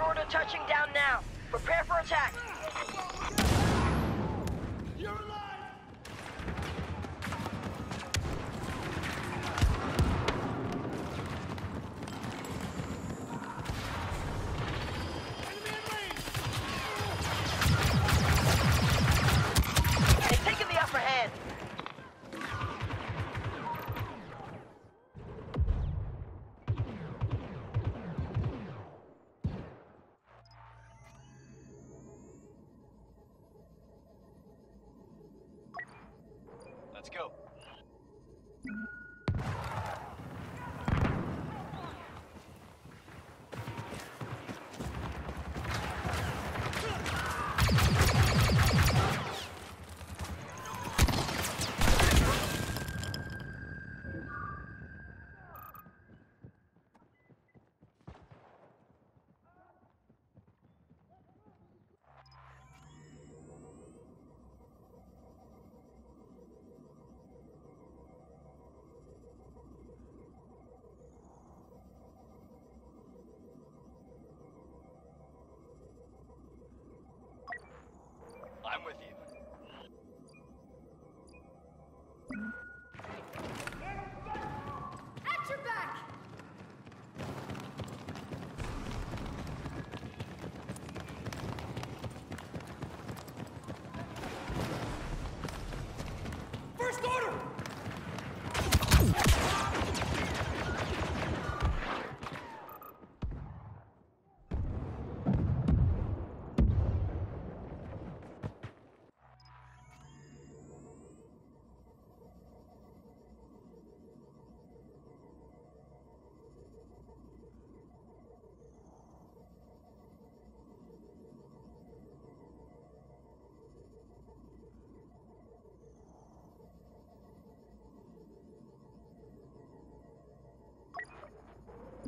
order touching down now. Prepare for attack.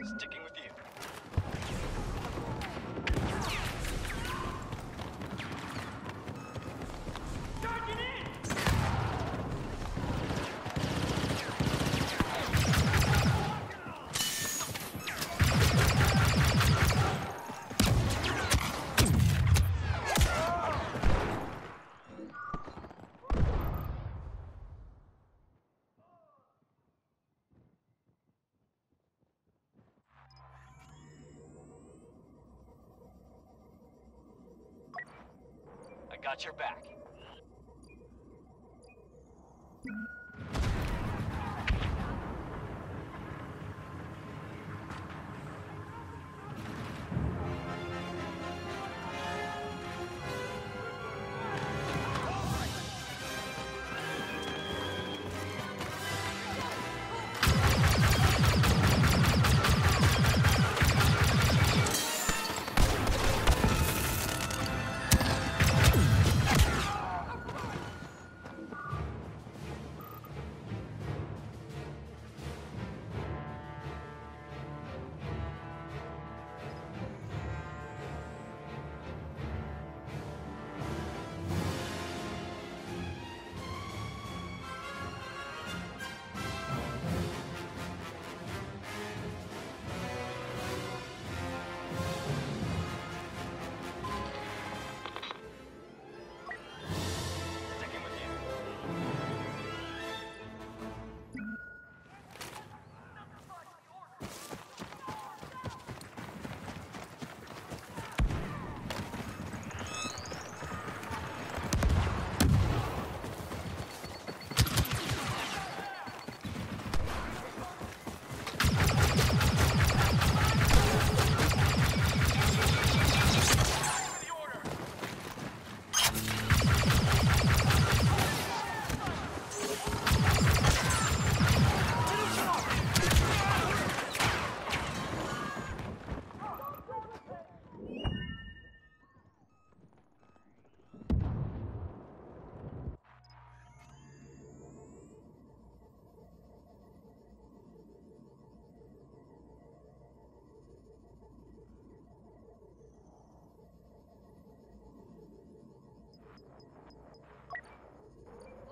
sticking got your back.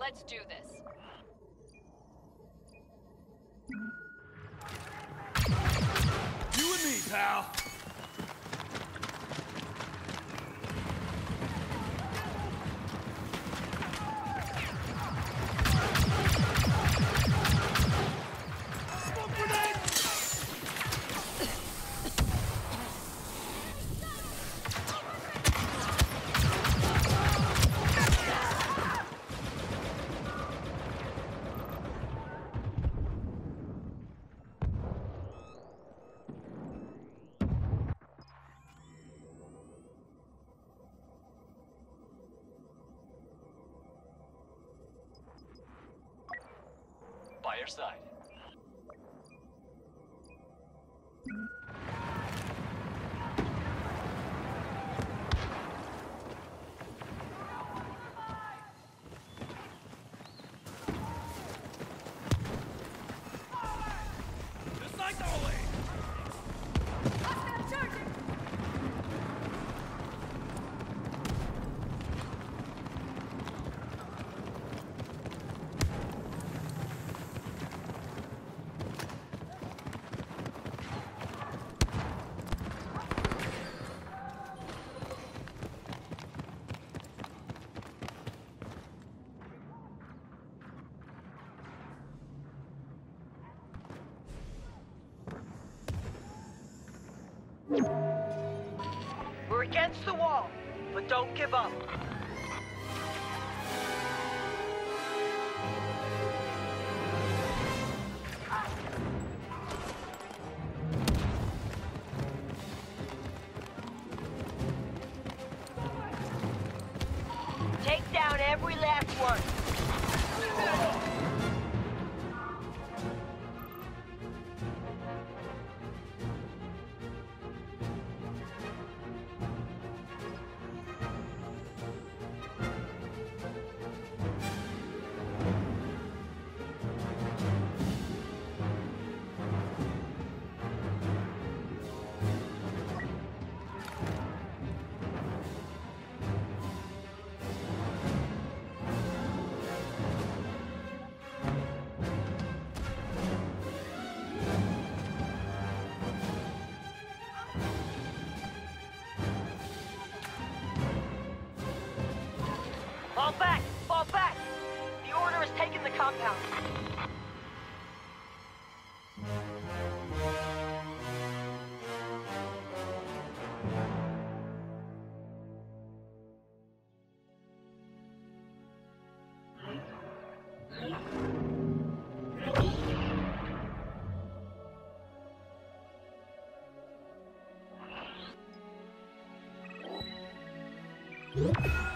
Let's do this. Side. Against the wall, but don't give up. Take down every last one. compound. Thank